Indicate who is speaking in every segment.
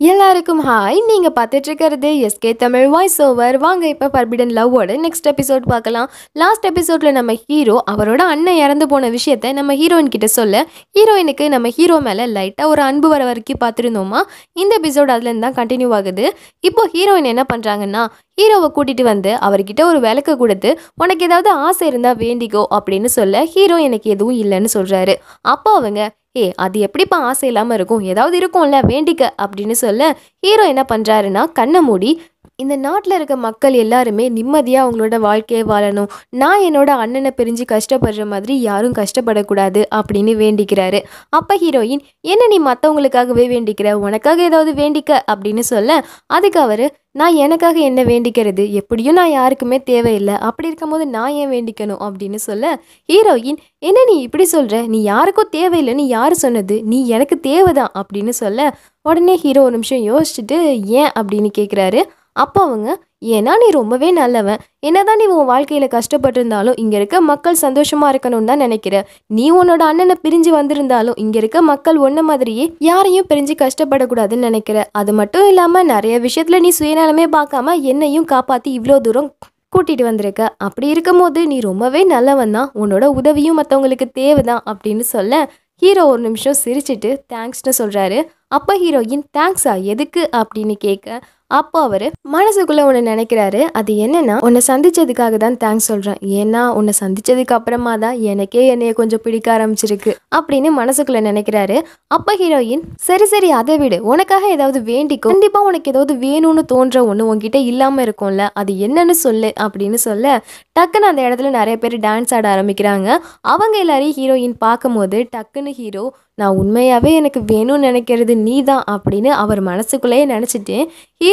Speaker 1: எல்லாருக்கும் ஹாய் நீங்கள் பார்த்துட்டு இருக்கிறது எஸ்கே தமிழ் வாய்ஸ் ஓவர் வாங்க இப்போ பர்பிடன் லவ்வோட நெக்ஸ்ட் எபிசோட் பார்க்கலாம். லாஸ்ட் எபிசோடில் நம்ம ஹீரோ அவரோட அண்ணன் இறந்து போன விஷயத்த நம்ம ஹீரோயின் கிட்ட சொல்ல ஹீரோயினுக்கு நம்ம ஹீரோ மேலே லைட்டாக ஒரு அன்பு வர வரைக்கும் பார்த்துருந்தோமா? இந்த எபிசோட் அதுலேருந்து தான் கண்டினியூ ஆகுது. இப்போ ஹீரோயின் என்ன பண்ணுறாங்கன்னா ஹீரோவை கூட்டிகிட்டு வந்து அவர்கிட்ட ஒரு விளக்க கொடுத்து உனக்கு ஏதாவது ஆசை இருந்தால் வேண்டிக்கோ அப்படின்னு சொல்ல ஹீரோ எனக்கு எதுவும் இல்லைன்னு சொல்கிறாரு அப்போ அவங்க ஏ அது எப்படிப்பா ஆசை இல்லாமல் இருக்கும்? ஏதாவது இருக்கும்ல வேண்டிக்க அப்படின்னு சொல்ல ஹீரோ என்ன பண்ணுறாருன்னா கண்ணை மூடி இந்த நாட்டில் இருக்க மக்கள் எல்லாருமே நிம்மதியாக அவங்களோட வாழ்க்கையை வாழணும். நான் என்னோட அண்ணனை பிரிஞ்சு கஷ்டப்படுற மாதிரி யாரும் கஷ்டப்படக்கூடாது அப்படின்னு வேண்டிக்கிறாரு. அப்போ ஹீரோயின் என்ன நீ மற்றவங்களுக்காகவே வேண்டிக்கிற? உனக்காக ஏதாவது வேண்டிக்க? அப்படின்னு சொல்ல அதுக்கு அவர் நான் எனக்காக என்ன வேண்டிக்கிறது? எப்படியும் நான் யாருக்குமே தேவையில்லை. அப்படி இருக்கும்போது நான் ஏன் வேண்டிக்கணும்? அப்படின்னு சொல்ல ஹீரோயின் என்ன நீ இப்படி சொல்கிற நீ யாருக்கும் தேவையில்லைன்னு யார் சொன்னது? நீ எனக்கு தேவைதான். அப்படின்னு சொல்ல உடனே ஹீரோ ஒரு நிமிஷம் யோசிச்சுட்டு ஏன்? அப்படின்னு கேட்குறாரு அப்போ அவங்க ஏன்னா நீ ரொம்பவே நல்லவன். என்னதான் நீ உன் வாழ்க்கையில் கஷ்டப்பட்டிருந்தாலும் இங்கே இருக்க மக்கள் சந்தோஷமாக இருக்கணும்னு தான் நினைக்கிற. நீ உன்னோட அண்ணனை பிரிஞ்சு வந்திருந்தாலும் இங்கே இருக்க மக்கள் ஒன்ன மாதிரியே யாரையும் பிரிஞ்சு கஷ்டப்படக்கூடாதுன்னு நினைக்கிற. அது மட்டும் இல்லாமல் நிறைய விஷயத்தில் நீ சுயநலமே பார்க்காம என்னையும் காப்பாற்றி இவ்வளோ தூரம் கூட்டிட்டு வந்திருக்க. அப்படி இருக்கும்போது நீ ரொம்பவே நல்லவன் தான். உன்னோட உதவியும் மற்றவங்களுக்கு தேவைதான் அப்படின்னு சொல்ல ஹீரோ ஒரு நிமிஷம் சிரிச்சிட்டு தேங்க்ஸ்னு சொல்கிறாரு அப்போ ஹீரோயின் தேங்க்ஸா எதுக்கு? அப்படின்னு கேட்க அப்போ அவர் மனசுக்குள்ளே ஒன்று நினைக்கிறாரு. அது என்னன்னா உன்னை சந்திச்சதுக்காக தான் தேங்க்ஸ் சொல்கிறேன் ஏன்னா உன்னை சந்திச்சதுக்கு அப்புறமா தான் எனக்கே என்னைய கொஞ்சம் பிடிக்க ஆரம்பிச்சிருக்கு. அப்படின்னு மனசுக்குள்ளே நினைக்கிறாரு. அப்போ ஹீரோயின் சரி சரி அதை விடு. உனக்காக ஏதாவது வேண்டிக்கும் கண்டிப்பாக உனக்கு ஏதாவது வேணும்னு தோன்ற ஒன்று உன்கிட்ட இல்லாமல் இருக்கும்ல. அது என்னன்னு சொல்லு அப்படின்னு சொல்ல டக்குன்னு அந்த இடத்துல நிறைய பேர் டான்ஸ் ஆட ஆரம்பிக்கிறாங்க. அவங்க எல்லாரையும் ஹீரோயின் பார்க்கும்போது டக்குன்னு ஹீரோ நான் உண்மையாகவே எனக்கு வேணும்னு நினைக்கிறது நீ தான் அப்படின்னு அவர் மனசுக்குள்ளேயே நினச்சிட்டு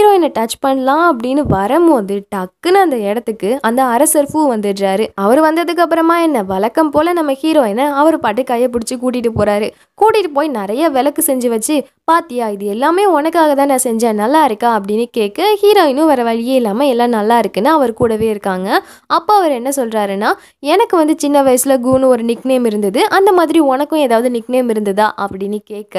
Speaker 1: ஹீரோயினை டச் பண்ணலாம் அப்படின்னு வரும்போது டக்குன்னு அந்த இடத்துக்கு அந்த அரசர் பூ வந்துடுறாரு. அவர் வந்ததுக்கு அப்புறமா என்ன வழக்கம் போல நம்ம ஹீரோயினை அவர் பாட்டு கையை பிடிச்சி கூட்டிட்டு போறாரு. கூட்டிட்டு போய் நிறைய விளக்கு செஞ்சு வச்சு பாத்தியா இது எல்லாமே உனக்காக தான் நான் செஞ்சேன். நல்லா இருக்கா? அப்படின்னு கேட்க ஹீரோயினும் வர வழியே இல்லாமல் எல்லாம் நல்லா இருக்குன்னு அவர் கூடவே இருக்காங்க. அப்போ அவர் என்ன சொல்றாருன்னா எனக்கு வந்து சின்ன வயசுல கூன்னு ஒரு நிக்நேம் இருந்தது. அந்த மாதிரி உனக்கும் ஏதாவது நிக்நேம் இருந்ததா? அப்படின்னு கேட்க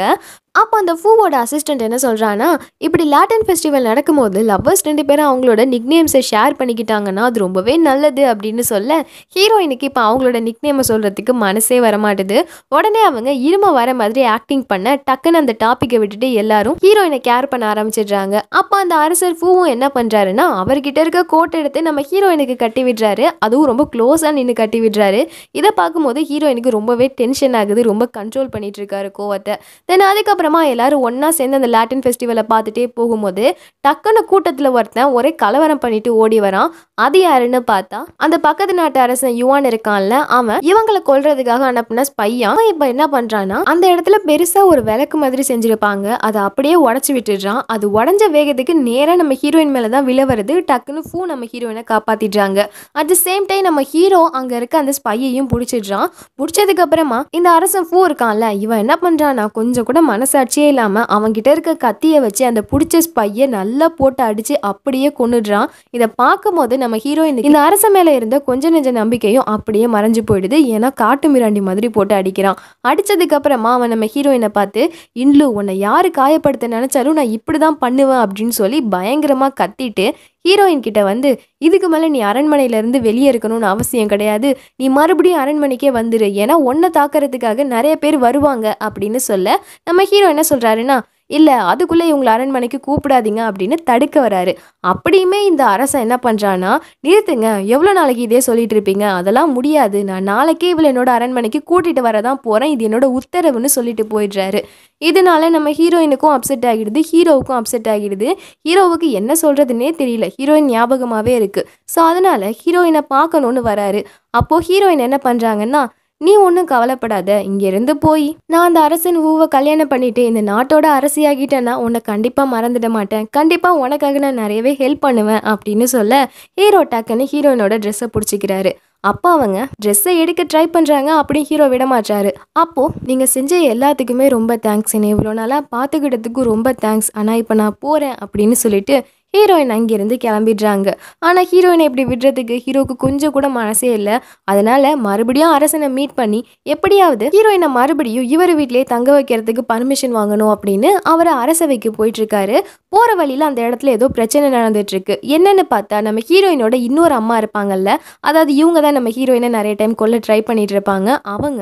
Speaker 1: அப்போ அந்த ஃபூவோட அசிஸ்டன்ட் என்ன சொல்கிறான்னா இப்படி லாட்டன் ஃபெஸ்டிவல் நடக்கும்போது லவ்வர்ஸ் ரெண்டு பேரும் அவங்களோட நிக்நேம்ஸை ஷேர் பண்ணிக்கிட்டாங்கன்னா அது ரொம்பவே நல்லது அப்படின்னு சொல்ல ஹீரோயினுக்கு இப்போ அவங்களோட நிக்நேமை சொல்கிறதுக்கு மனசே வரமாட்டுது. உடனே அவங்க இரும வர மாதிரி ஆக்டிங் பண்ண டக்குன்னு அந்த டாப்பிக்கை விட்டுட்டு எல்லாரும் ஹீரோயினை கேர் பண்ண ஆரம்பிச்சிடுறாங்க. அப்போ அந்த அரசர் பூவும் என்ன பண்ணுறாருன்னா அவர்கிட்ட இருக்க கோட் எடுத்து நம்ம ஹீரோயினுக்கு கட்டி விடுறாரு. அதுவும் ரொம்ப க்ளோஸாக நின்று கட்டி விடுறாரு. இதை பார்க்கும்போது ஹீரோயினுக்கு ரொம்பவே டென்ஷன் ஆகுது ரொம்ப கண்ட்ரோல் பண்ணிட்டு இருக்காரு கோவத்தை. தென் அதுக்கப்புறம் எல்லாரும் ஒன்றா சேர்ந்து அந்த லாட்டின் ஃபெஸ்டிவலை பார்த்துட்டே போகும்போது டக்குன்னு கூட்டத்தில் ஒருத்தன் ஒரே கலவரம் பண்ணிட்டு ஓடி வரான். அது யாருன்னு பார்த்தா அந்த பக்கத்து நாட்டு அரசன் யுவான் இருக்கான்ல அவன் இவங்களை கொல்றதுக்காக அனுப்புன ஸ்பையா அவன் இப்போ என்ன பண்ணுறான்னா அந்த இடத்துல பெருசாக ஒரு விளக்கு மாதிரி செஞ்சுருப்பாங்க. அதை அப்படியே உடச்சி விட்டுடுறான். அது உடஞ்ச வேகத்துக்கு நேராக நம்ம ஹீரோயின் மேலே தான் விழ வருது டக்குன்னு ஃபூ நம்ம ஹீரோயினை காப்பாற்றிடுறாங்க அட் த சேம் டைம் நம்ம ஹீரோ அங்கே இருக்க அந்த ஸ்பையையும் பிடிச்சிடுறான். பிடிச்சதுக்கு அப்புறமா இந்த அரசன் ஃபூ இருக்கான்ல இவன் என்ன பண்ணுறான்னா கொஞ்சம் கூட மனசு மனசாட்சியே இல்லாமல் அவங்கிட்ட இருக்க கத்தியை வச்சு அந்த பிடிச்ச ஸ்பையை நல்லா போட்டு அடித்து அப்படியே கொன்னுடுறான். இதை பார்க்கும்போது நம்ம ஹீரோயின் இந்த அரச மேலே இருந்த கொஞ்ச நெஞ்ச நம்பிக்கையும் அப்படியே மறைஞ்சு போயிடுது. ஏன்னா காட்டு மிராண்டி மாதிரி போட்டு அடிக்கிறான். அடித்ததுக்கப்புறமா அவன் நம்ம ஹீரோயினை பார்த்து இன்லு உன்னை யார் காயப்படுத்த நினச்சாலும் நான் இப்படி தான் பண்ணுவேன் அப்படின்னு சொல்லி பயங்கரமாக கத்திட்டு ஹீரோயின் கிட்ட வந்து இதுக்கு மேலே நீ அரண்மனையிலேருந்து வெளியே இருக்கணும்னு அவசியம் கிடையாது. நீ மறுபடியும் அரண்மனைக்கே வந்துடு ஏன்னா உன்னை தாக்கறதுக்காக நிறைய பேர் வருவாங்க அப்படின்னு சொல்ல நம்ம ஹீரோ என்ன சொல்கிறாருன்னா இல்லை அதுக்குள்ளே இவங்களை அரண்மனைக்கு கூப்பிடாதீங்க அப்படின்னு தடுக்க வராரு. அப்படியுமே இந்த அரசன் என்ன பண்ணுறான்னா நிறுத்துங்க எவ்வளோ நாளைக்கு இதே சொல்லிட்டு இருப்பீங்க? அதெல்லாம் முடியாது. நான் நாளைக்கே இவளை என்னோட அரண்மனைக்கு கூட்டிகிட்டு வரதான் போகிறேன் இது என்னோட உத்தரவுன்னு சொல்லிட்டு போயிடுறாரு. இதனால நம்ம ஹீரோயினுக்கும் அப்செட் ஆகிடுது ஹீரோவுக்கும் அப்செட் ஆகிடுது. ஹீரோவுக்கு என்ன சொல்கிறதுனே தெரியல. ஹீரோயின் ஞாபகமாகவே இருக்குது ஸோ அதனால் ஹீரோயினை பார்க்கணுன்னு வராரு. அப்போது ஹீரோயின் என்ன பண்ணுறாங்கன்னா நீ ஒன்றும் கவலைப்படாத இங்கேருந்து போய். நான் அந்த அரசன் ஊவை கல்யாணம் பண்ணிட்டு இந்த நாட்டோட அரசியாகிட்டேன்னா உன்னை கண்டிப்பாக மறந்துட மாட்டேன். கண்டிப்பாக உனக்காக நான் நிறையவே ஹெல்ப் பண்ணுவேன் அப்படின்னு சொல்ல ஹீரோ டக்குன்னு ஹீரோயினோட ட்ரெஸ்ஸை பிடிச்சிக்கிறாரு. அப்போ அவங்க ட்ரெஸ்ஸை எடுக்க ட்ரை பண்ணுறாங்க அப்படி ஹீரோ விட மாட்டாரு அப்போது நீங்கள் செஞ்ச எல்லாத்துக்குமே ரொம்ப தேங்க்ஸ் என்னை இவ்வளோ நாளாக பார்த்துக்கிட்டதுக்கு ரொம்ப தேங்க்ஸ் ஆனால் இப்போ நான் போகிறேன் அப்படின்னு சொல்லிட்டு ஹீரோயின் அங்கேருந்து கிளம்பிடுறாங்க. ஆனால் ஹீரோயினை இப்படி விடுறதுக்கு ஹீரோக்கு கொஞ்சம் கூட மனசே இல்லை. அதனால மறுபடியும் அரசனை மீட் பண்ணி எப்படியாவது ஹீரோயினை மறுபடியும் இவர் வீட்டிலேயே தங்க வைக்கிறதுக்கு பர்மிஷன் வாங்கணும் அப்படின்னு அவர் அரசவைக்கு போயிட்டு போகிற வழியில் அந்த இடத்துல ஏதோ பிரச்சனை நடந்துட்டுருக்கு. என்னென்னு பார்த்தா நம்ம ஹீரோயினோட இன்னொரு அம்மா இருப்பாங்கல்ல அதாவது இவங்க தான் நம்ம ஹீரோயினை நிறைய டைம் கொல்ல ட்ரை பண்ணிட்டு இருப்பாங்க. அவங்க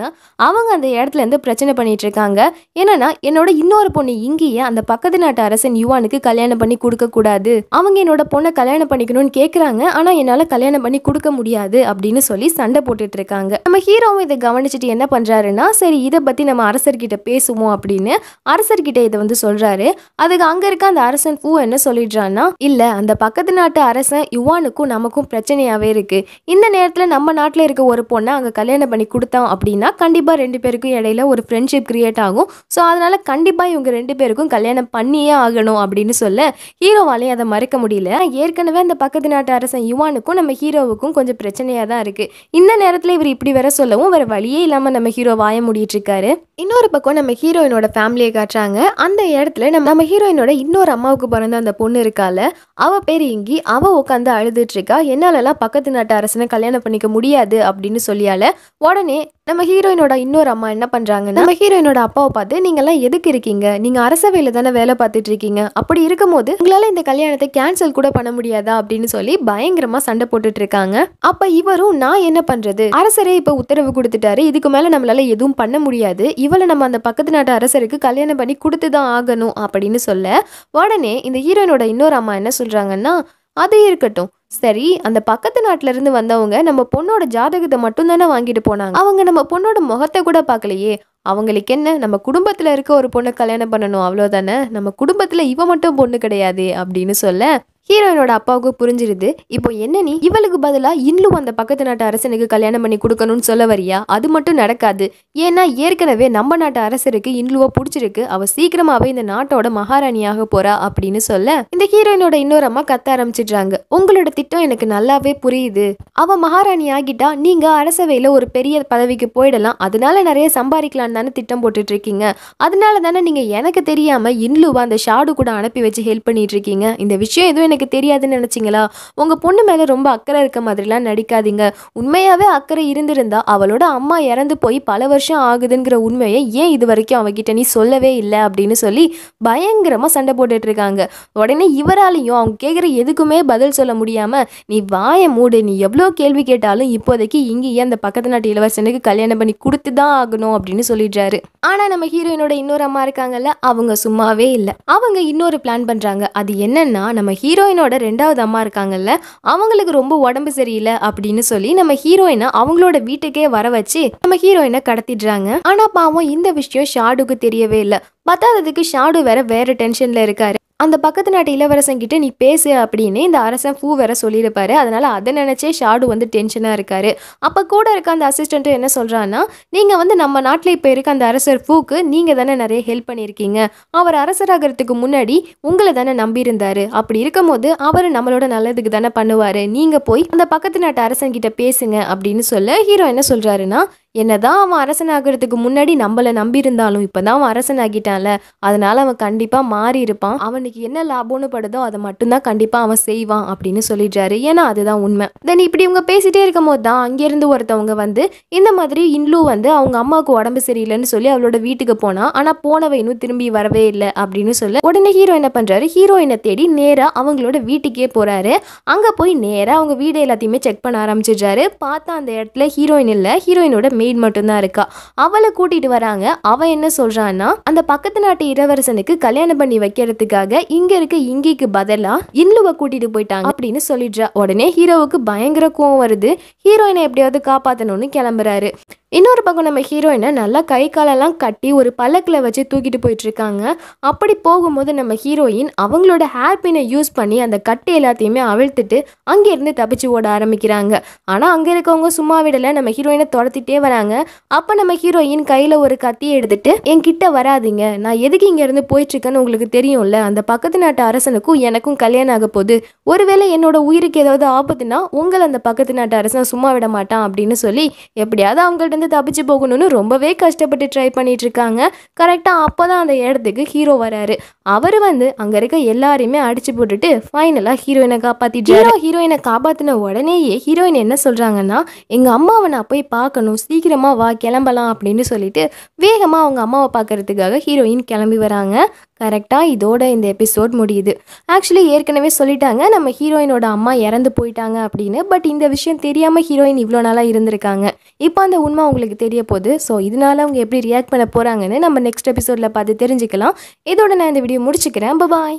Speaker 1: அவங்க அந்த இடத்துல இருந்து பிரச்சனை பண்ணிட்டு இருக்காங்க. என்னன்னா என்னோட இன்னொரு பொண்ணு இங்கேயே அந்த பக்கத்து நாட்டு அரசன் யுவானுக்கு கல்யாணம் பண்ணி கொடுக்கக்கூடாது அவங்க என்னோட பொண்ணை கல்யாணம் பண்ணிக்கணும்னு கேட்குறாங்க ஆனால் என்னால் கல்யாணம் பண்ணி கொடுக்க முடியாது அப்படின்னு சொல்லி சண்டை போட்டுட்டு இருக்காங்க. நம்ம ஹீரோவும் இதை கவனிச்சுட்டு என்ன பண்ணுறாருன்னா சரி இதை பற்றி நம்ம அரசர்கிட்ட பேசுவோம் அப்படின்னு அரசர்கிட்ட இதை வந்து சொல்கிறாரு அதுக்கு அங்கே இருக்க அந்த அரசன் பூ என்ன சொல்லிடுறான்னா இல்ல அந்த பக்கத்து நாட்டு அரசன் யுவானுக்கும் நமக்கும் பிரச்சனையாவே இருக்கு. இந்த நேரத்துல நம்ம நாட்டுல இருக்க ஒரு பொண்ணை அங்க கல்யாணம் பண்ணி கொடுத்தோம் அப்படின்னா கண்டிப்பா ரெண்டு பேருக்கும் இடையில ஒரு ஃப்ரெண்ட்ஷிப் கிரியேட் ஆகும். ஸோ அதனால கண்டிப்பா இவங்க ரெண்டு பேருக்கும் கல்யாணம் பண்ணியே ஆகணும் அப்படின்னு சொல்ல ஹீரோவாலையும் அதை மறக்க முடியல. ஏற்கனவே அந்த பக்கத்து நாட்டு அரசன் யுவானுக்கும் நம்ம ஹீரோவுக்கும் கொஞ்சம் பிரச்சனையா தான் இருக்கு. இந்த நேரத்துல இவர் இப்படி வர சொல்லவும் வேற வழியே இல்லாம நம்ம ஹீரோ வாய முடிட்டு இருக்காரு. இன்னொரு பக்கம் நம்ம ஹீரோயினோட ஃபேமிலியை காட்டுறாங்க. அந்த இடத்துல நம்ம நம்ம ஹீரோயினோட இன்னொரு அம்மா அம்மாவுக்கு பிறந்த அந்த பொண்ணு இருக்கால அவள் பேர் இங்கி அவள் உட்காந்து அழுதுட்டு இருக்கா என்னாலலாம் பக்கத்து நாட்டு அரசனை கல்யாணம் பண்ணிக்க முடியாது அப்படின்னு சொல்லியால உடனே நம்ம ஹீரோயினோட இன்னொரு அம்மா என்ன பண்றாங்கன்னா நம்ம ஹீரோயினோட அப்பாவை பார்த்து நீங்கள்லாம் எதுக்கு இருக்கீங்க? நீங்க அரசவையில தானே வேலை பார்த்துட்டு இருக்கீங்க. அப்படி இருக்கும்போது உங்களால இந்த கல்யாணத்தை கேன்சல் கூட பண்ண முடியாதா? அப்படின்னு சொல்லி பயங்கரமா சண்டை போட்டுட்டு இருக்காங்க. அப்ப இவரும் நான் என்ன பண்றது? அரசரே இப்ப உத்தரவு கொடுத்துட்டாரு. இதுக்கு மேல நம்மளால எதுவும் பண்ண முடியாது. இவளை நம்ம அந்த பக்கத்து நாட்டு அரசருக்கு கல்யாணம் பண்ணி கொடுத்துதான் ஆகணும். அப்படின்னு சொல்ல உடனே இந்த ஹீரோயினோட இன்னொரு அம்மா என்ன சொல்றாங்கன்னா அது இருக்கட்டும். சரி அந்த பக்கத்து நாட்டுல இருந்து வந்தவங்க நம்ம பொண்ணோட ஜாதகத்தை மட்டும் தானே வாங்கிட்டு போனாங்க. அவங்க நம்ம பொண்ணோட முகத்தை கூட பார்க்கலையே. அவங்களுக்கு என்ன நம்ம குடும்பத்துல இருக்க ஒரு பொண்ணை கல்யாணம் பண்ணணும் அவ்வளோதானே நம்ம குடும்பத்துல இவ மட்டும் பொண்ணு கிடையாது அப்படின்னு சொல்ல ஹீரோயினோட அப்பாவுக்கு புரிஞ்சிருது. இப்போ என்ன நீ? இவளுக்கு பதிலா இன்னும் அந்த பக்கத்து நாட்டு அரசனுக்கு கல்யாணம் பண்ணி கொடுக்கணும்னு சொல்ல வரியா? அது மட்டும் நடக்காது. ஏன்னா ஏற்கனவே நம்ம நாட்டு அரசருக்கு இன்லுவா பிடிச்சிருக்கு. அவ சீக்கிரமாவே இந்த நாட்டோட மகாராணியாக போறா அப்படின்னு சொல்ல இந்த ஹீரோயினோட இன்னொரு அம்மா கத்த ஆரம்பிச்சிடுறாங்க. உங்களோட திட்டம் எனக்கு நல்லாவே புரியுது. அவ மகாராணி ஆகிட்டா நீங்க அரசவையில ஒரு பெரிய பதவிக்கு போயிடலாம். அதனால நிறைய சம்பாதிக்கலாம் தானே திட்டம் போட்டுட்டு இருக்கீங்க அதனால தானே நீங்க எனக்கு தெரியாம இன்லுவா அந்த ஷாடு கூட அனுப்பி வச்சு ஹெல்ப் பண்ணிட்டு இருக்கீங்க. இந்த விஷயம் எதுவும் எனக்கு தெரியாதுன்னு நினச்சிங்களா? உங்க பொண்ணு மேலே ரொம்ப அக்கறை இருக்க மாதிரிலாம் நடிக்காதீங்க. உண்மையாகவே அக்கறை இருந்திருந்தா அவளோட அம்மா இறந்து போய் பல வருஷம் ஆகுதுங்கிற உண்மையை ஏன் இது வரைக்கும் அவகிட்ட நீ சொல்லவே இல்லை அப்படின்னு சொல்லி பயங்கரமா சண்டை போட்டுட்டு இருக்காங்க. உடனே இவராலையும் அவங்க கேட்குற எதுக்குமே பதில் சொல்ல முடியாம நீ வாயை மூடு நீ எவ்வளோ கேள்வி கேட்டாலும் இப்போதைக்கு இங்கேயே அந்த பக்கத்து நாட்டு இளவரசனுக்கு கல்யாணம் பண்ணி கொடுத்து தான் ஆகணும் அப்படின்னு சொல்லிடுறாரு. ஆனா நம்ம ஹீரோயினோட இன்னொரு அம்மா இருக்காங்கல்ல அவங்க சும்மாவே இல்லை. அவங்க இன்னொரு பிளான் பண்றாங்க. அது என்னன்னா நம்ம ஹீரோ ஹீரோயினோட ரெண்டாவது அம்மா இருக்காங்கல்ல அவங்களுக்கு ரொம்ப உடம்பு சரியில்லை அப்படின்னு சொல்லி நம்ம ஹீரோயினை அவங்களோட வீட்டுக்கே வர வச்சு நம்ம ஹீரோயினை கடத்திடுறாங்க. ஆனா பாவம் இந்த விஷயம் ஷாடுக்கு தெரியவே இல்லை. பத்தாததுக்கு ஷாடு வேற வேற டென்ஷன்ல இருக்காரு. அந்த பக்கத்து நாட்டு இளவரசன்கிட்ட நீ பேசு அப்படின்னு இந்த அரசன் பூ வேற சொல்லியிருப்பாரு. அதனால அதை நினைச்சே ஷாடு வந்து டென்ஷனாக இருக்காரு. அப்போ கூட இருக்க அந்த அசிஸ்டண்ட்டு என்ன சொல்கிறான்னா நீங்கள் வந்து நம்ம நாட்டில் இப்போ இருக்க அந்த அரசர் பூக்கு நீங்கள் தானே நிறைய ஹெல்ப் பண்ணியிருக்கீங்க. அவர் அரசராகிறதுக்கு முன்னாடி உங்களை தானே நம்பியிருந்தாரு. அப்படி இருக்கும்போது அவர் நம்மளோட நல்லதுக்கு தானே பண்ணுவார். நீங்கள் போய் அந்த பக்கத்து நாட்டு அரசன்கிட்ட பேசுங்க அப்படின்னு சொல்ல ஹீரோ என்ன சொல்கிறாருன்னா என்னதான் அவன் அரசன் ஆகிறதுக்கு முன்னாடி நம்மளை நம்பி இருந்தாலும் இப்பதான் அவன் அரசன் ஆகிட்டான்ல அதனால அவன் கண்டிப்பாக மாறி இருப்பான். அவனுக்கு என்ன லாபம்னு படுதோ அதை மட்டும்தான் கண்டிப்பாக அவன் செய்வான் அப்படின்னு சொல்லிடுறாரு. ஏன்னா அதுதான் உண்மை. தென் இப்படி இவங்க பேசிட்டே இருக்கும் போது தான் அங்கேருந்து ஒருத்தவங்க வந்து இந்த மாதிரி இன்லு வந்து அவங்க அம்மாவுக்கு உடம்பு சரியில்லைன்னு சொல்லி அவளோட வீட்டுக்கு போனா ஆனால் போனவ இன்னும் திரும்பி வரவே இல்லை அப்படின்னு சொல்ல உடனே ஹீரோ என்ன பண்ணுறாரு ஹீரோயினை தேடி நேராக அவங்களோட வீட்டுக்கே போகிறாரு அங்கே போய் நேராக அவங்க வீடு எல்லாத்தையுமே செக் பண்ண ஆரம்பிச்சிடுறாரு. பார்த்தா அந்த இடத்துல ஹீரோயின் இல்லை. ஹீரோயினோட மெய்ட் மட்டும்தான் இருக்கா? அவளை கூட்டிட்டு வராங்க. அவ என்ன சொல்றான்னா அந்த பக்கத்து நாட்டு இளவரசனுக்கு கல்யாணம் பண்ணி வைக்கிறதுக்காக இங்க இருக்க இங்கிக்கு பதிலா இன்லுவ கூட்டிட்டு போயிட்டாங்க அப்படின்னு சொல்லிடுறா. உடனே ஹீரோவுக்கு பயங்கர கோவம் வருது. ஹீரோயினை எப்படியாவது காப்பாத்தணும்னு கிளம்புறாரு. இன்னொரு பக்கம் நம்ம ஹீரோயினை நல்லா கை காலெல்லாம் கட்டி ஒரு பல்லக்கில் வச்சு தூக்கிட்டு போயிட்டு இருக்காங்க அப்படி போகும்போது நம்ம ஹீரோயின் அவங்களோட ஹேர் பின்னை யூஸ் பண்ணி அந்த கட்டு எல்லாத்தையுமே அவிழ்த்துட்டு அங்கேருந்து தப்பிச்சு ஓட ஆரம்பிக்கிறாங்க. ஆனால் அங்கே இருக்கவங்க சும்மா விடலை. நம்ம ஹீரோயினை துரத்திட்டே வராங்க. அப்போ நம்ம ஹீரோயின் கையில் ஒரு கத்தியை எடுத்துட்டு என்கிட்ட வராதிங்க. வராதீங்க நான் எதுக்கு இங்கேருந்து போயிட்டுருக்கேன்னு உங்களுக்கு தெரியும்ல. அந்த பக்கத்து நாட்டு அரசனுக்கும் எனக்கும் கல்யாணம் ஆக போகுது. ஒருவேளை என்னோட உயிருக்கு ஏதாவது ஆபத்துனா உங்களை அந்த பக்கத்து நாட்டு அரசன் சும்மா விட மாட்டான் அப்படின்னு சொல்லி எப்படியாவது அவங்கள்ட்ட இருந்து தப்பிச்சு போகணும்னு ரொம்பவே கஷ்டப்பட்டு ட்ரை பண்ணிட்டு இருக்காங்க கரெக்டாக அப்போ தான் அந்த இடத்துக்கு ஹீரோ வராரு. அவர் வந்து அங்கே இருக்க எல்லாரையுமே அடிச்சு போட்டுட்டு ஃபைனலாக ஹீரோயினை காப்பாற்றிட்டு ஹீரோயினை காப்பாற்றின உடனேயே ஹீரோயின் என்ன சொல்கிறாங்கன்னா எங்கள் அம்மாவை நான் போய் பார்க்கணும். சீக்கிரமாக வா கிளம்பலாம் அப்படின்னு சொல்லிட்டு வேகமாக அவங்க அம்மாவை பார்க்கறதுக்காக ஹீரோயின் கிளம்பி வராங்க. கரெக்டாக இதோட இந்த எபிசோட் முடியுது. ஆக்சுவலி ஏற்கனவே சொல்லிட்டாங்க நம்ம ஹீரோயினோட அம்மா இறந்து போயிட்டாங்க அப்படின்னு. பட் இந்த விஷயம் தெரியாமல் ஹீரோயின் இவ்வளோ நாளாக இருந்திருக்காங்க. இப்போ அந்த உண்மை அவங்களுக்கு தெரிய போகுது. ஸோ இதனால அவங்க எப்படி ரியாக்ட் பண்ண போகிறாங்கன்னு நம்ம நெக்ஸ்ட் எபிசோடில் பார்த்து தெரிஞ்சுக்கலாம். இதோட நான் இந்த வீடியோ முடிச்சுக்கிறேன். பாய்